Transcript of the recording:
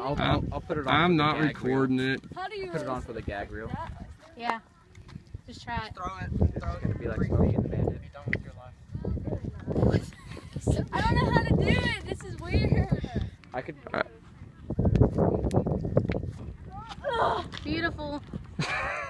I'll, uh, I'll, I'll put it on. I'm not recording reel. it. How do you Put it on for the gag reel. Yeah. Just try it. Just Throw it. Throw It's it. gonna be like Smokey and the Bandit. Be done with your life. I don't know how to do it. This is weird. I could. Uh, Beautiful.